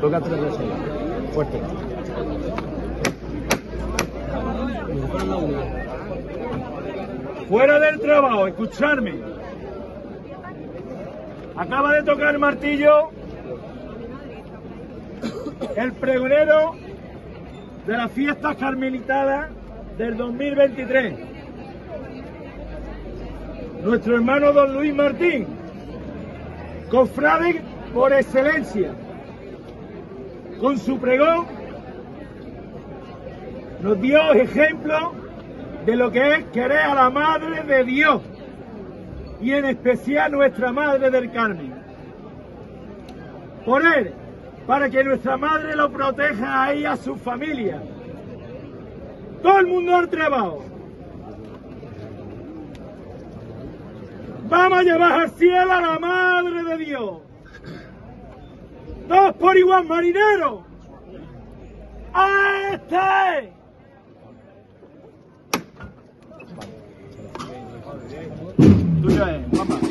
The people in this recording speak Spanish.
Toca tres veces. Fuerte. Fuera del trabajo, escucharme. Acaba de tocar el martillo el pregonero de las fiestas carmelitanas del 2023. Nuestro hermano don Luis Martín, cofrade por excelencia. Con su pregón nos dio ejemplo de lo que es querer a la Madre de Dios y en especial nuestra Madre del Carmen. Por él, para que nuestra Madre lo proteja a ella a su familia. Todo el mundo al trabajo. Vamos a llevar al cielo a la Madre de Dios. Todos por igual, marinero. ¡A este! Tuyo es, papá.